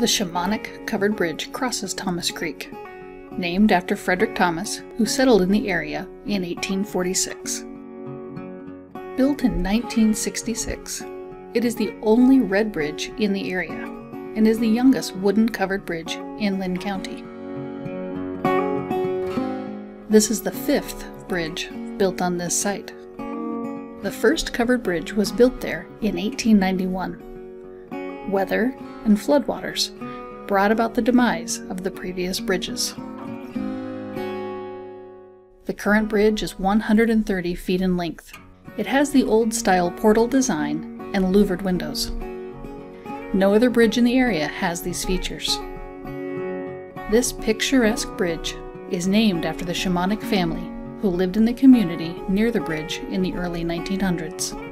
The Shimanek Covered Bridge crosses Thomas Creek, named after Frederick Thomas, who settled in the area in 1846. Built in 1966, it is the only red bridge in the area and is the youngest wooden covered bridge in Linn County. This is the fifth bridge built on this site. The first covered bridge was built there in 1891 weather, and floodwaters brought about the demise of the previous bridges. The current bridge is 130 feet in length. It has the old style portal design and louvered windows. No other bridge in the area has these features. This picturesque bridge is named after the Shimanek family who lived in the community near the bridge in the early 1900s.